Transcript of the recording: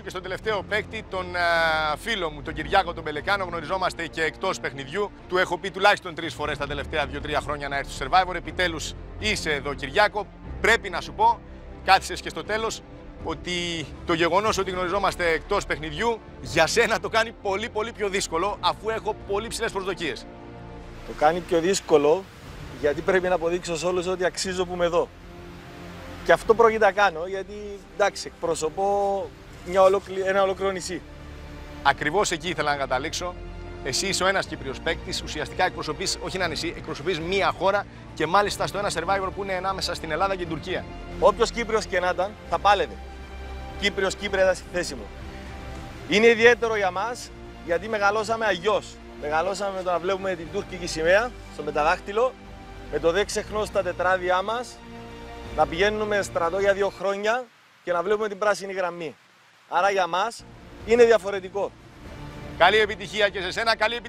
και στον τελευταίο παίκτη, τον α, φίλο μου, τον Κυριάκο τον Πελεκάνο. Γνωριζόμαστε και εκτός παιχνιδιού. Του έχω πει τουλάχιστον τρεις φορές τα τελευταία δύο-τρία χρόνια να έρθει στο survivor. Επιτέλους είσαι εδώ, Κυριάκο. Πρέπει να σου πω, κάθισες και στο τέλος, ότι το γεγονός ότι γνωριζόμαστε εκτός παιχνιδιού για σένα το κάνει πολύ πολύ πιο δύσκολο, αφού έχω πολύ ψηλές προσδοκίες. Το κάνει πιο δύσκολο γιατί πρέπει να αποδείξω σε όλους ότι αξίζω που είμαι εδώ. Και αυτό πρόκειται να κάνω γιατί εντάξει, εκπροσωπώ μια ολόκλη, ένα ολόκληρο νησί. Ακριβώς εκεί ήθελα να καταλήξω. Εσύ είσαι ο ένας Κύπριος παίκτης. Ουσιαστικά εκπροσωπεί όχι ένα νησί, εκπροσωπείς μία χώρα και μάλιστα στο ένα survivor που είναι ανάμεσα στην Ελλάδα και την Τουρκία. Όποιος Κύπριος και να ήταν θα πάλευε. Κύπριος Κύπρια ήταν στη θέση μου. Είναι ιδιαίτερο για μας γιατί μεγαλώσαμε αγιώς. Μεγαλώσαμε με το να βλέπουμε την τουρκική σημαία στο μεταδάχτυλο, με το δέξεχνο στα τετράδια μας, να πηγαίνουμε στρατό για δύο χρόνια και να βλέπουμε την πράσινη γραμμή. Άρα για μας είναι διαφορετικό. Καλή επιτυχία και σε σένα, καλή επιτυχία.